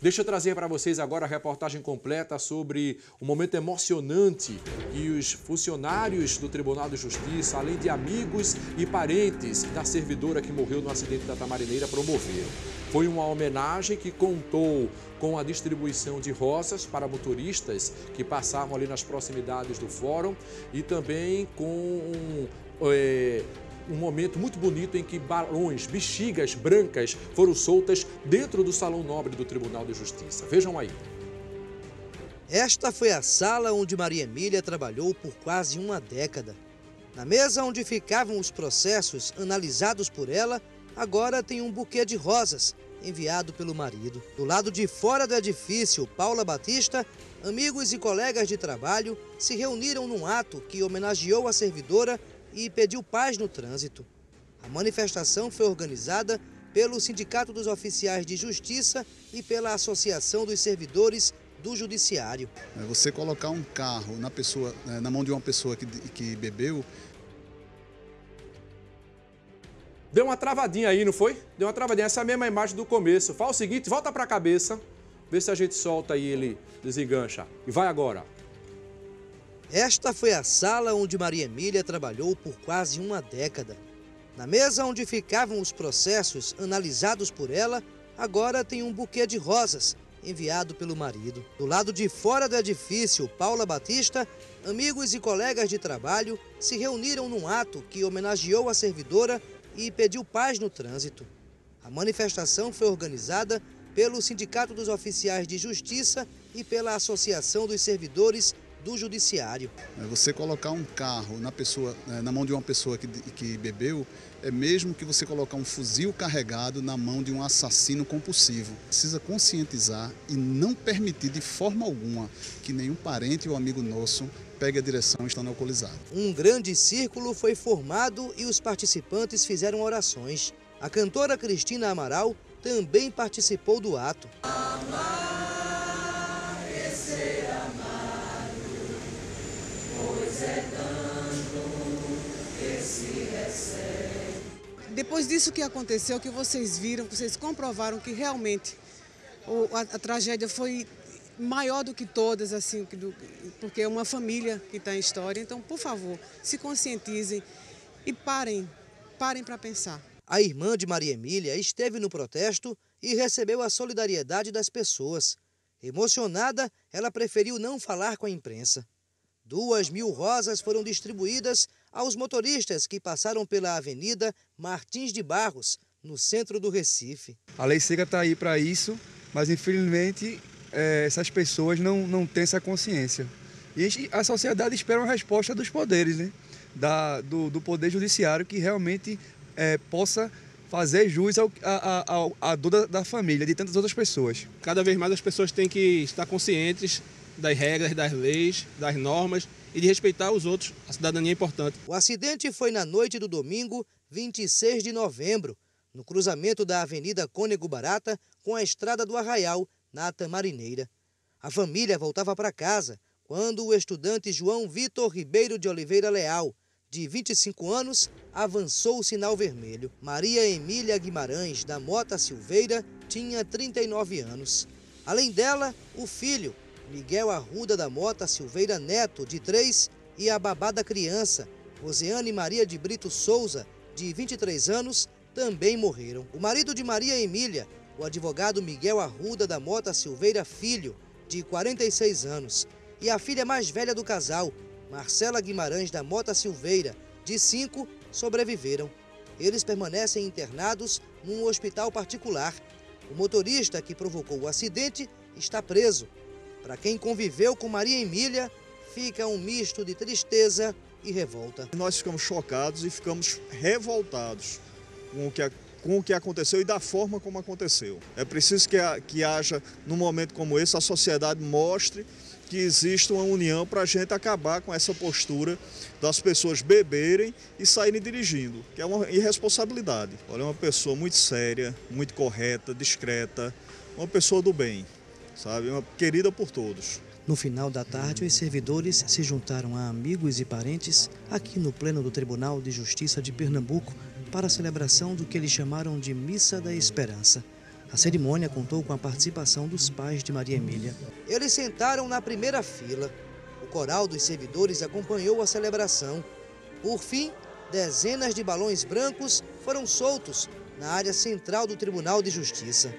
Deixa eu trazer para vocês agora a reportagem completa sobre o momento emocionante que os funcionários do Tribunal de Justiça, além de amigos e parentes da servidora que morreu no acidente da Tamarineira, promoveram. Foi uma homenagem que contou com a distribuição de rosas para motoristas que passavam ali nas proximidades do fórum e também com um, é, um momento muito bonito em que balões, bexigas brancas foram soltas dentro do Salão Nobre do Tribunal de Justiça. Vejam aí. Esta foi a sala onde Maria Emília trabalhou por quase uma década. Na mesa onde ficavam os processos analisados por ela, agora tem um buquê de rosas enviado pelo marido. Do lado de fora do edifício, Paula Batista, amigos e colegas de trabalho se reuniram num ato que homenageou a servidora e pediu paz no trânsito. A manifestação foi organizada pelo Sindicato dos Oficiais de Justiça e pela Associação dos Servidores do Judiciário. É, você colocar um carro na, pessoa, né, na mão de uma pessoa que, que bebeu. Deu uma travadinha aí, não foi? Deu uma travadinha. Essa é a mesma imagem do começo. Fala o seguinte, volta para a cabeça, vê se a gente solta aí ele desengancha. E vai agora. Esta foi a sala onde Maria Emília trabalhou por quase uma década. Na mesa onde ficavam os processos analisados por ela, agora tem um buquê de rosas enviado pelo marido. Do lado de fora do edifício, Paula Batista, amigos e colegas de trabalho se reuniram num ato que homenageou a servidora e pediu paz no trânsito. A manifestação foi organizada pelo Sindicato dos Oficiais de Justiça e pela Associação dos Servidores do Judiciário. É, você colocar um carro na, pessoa, né, na mão de uma pessoa que, que bebeu é mesmo que você colocar um fuzil carregado na mão de um assassino compulsivo. Precisa conscientizar e não permitir de forma alguma que nenhum parente ou amigo nosso pegue a direção estando alcoolizado. Um grande círculo foi formado e os participantes fizeram orações. A cantora Cristina Amaral também participou do ato. Depois disso que aconteceu, que vocês viram, vocês comprovaram que realmente a, a tragédia foi maior do que todas, assim, porque é uma família que está em história. Então, por favor, se conscientizem e parem, parem para pensar. A irmã de Maria Emília esteve no protesto e recebeu a solidariedade das pessoas. Emocionada, ela preferiu não falar com a imprensa. Duas mil rosas foram distribuídas aos motoristas que passaram pela Avenida Martins de Barros, no centro do Recife. A lei seca está aí para isso, mas infelizmente é, essas pessoas não, não têm essa consciência. E a sociedade espera uma resposta dos poderes, né? da, do, do Poder Judiciário que realmente é, possa fazer jus ao, a, a, a dor da, da família, de tantas outras pessoas. Cada vez mais as pessoas têm que estar conscientes das regras, das leis, das normas e de respeitar os outros. A cidadania é importante. O acidente foi na noite do domingo, 26 de novembro, no cruzamento da Avenida Cônego Barata com a Estrada do Arraial, na Tamarineira. A família voltava para casa quando o estudante João Vitor Ribeiro de Oliveira Leal, de 25 anos, avançou o sinal vermelho. Maria Emília Guimarães, da Mota Silveira, tinha 39 anos. Além dela, o filho, Miguel Arruda da Mota Silveira Neto, de 3, e a babá da criança, Roseane Maria de Brito Souza, de 23 anos, também morreram. O marido de Maria Emília, o advogado Miguel Arruda da Mota Silveira Filho, de 46 anos, e a filha mais velha do casal, Marcela Guimarães da Mota Silveira, de 5, sobreviveram. Eles permanecem internados num hospital particular. O motorista que provocou o acidente está preso para quem conviveu com Maria Emília, fica um misto de tristeza e revolta. Nós ficamos chocados e ficamos revoltados com o que, com o que aconteceu e da forma como aconteceu. É preciso que, que haja, num momento como esse, a sociedade mostre que existe uma união para a gente acabar com essa postura das pessoas beberem e saírem dirigindo, que é uma irresponsabilidade. Olha, é uma pessoa muito séria, muito correta, discreta, uma pessoa do bem sabe? Uma querida por todos. No final da tarde, os servidores se juntaram a amigos e parentes aqui no Pleno do Tribunal de Justiça de Pernambuco para a celebração do que eles chamaram de Missa da Esperança. A cerimônia contou com a participação dos pais de Maria Emília. Eles sentaram na primeira fila. O coral dos servidores acompanhou a celebração. Por fim, dezenas de balões brancos foram soltos na área central do Tribunal de Justiça.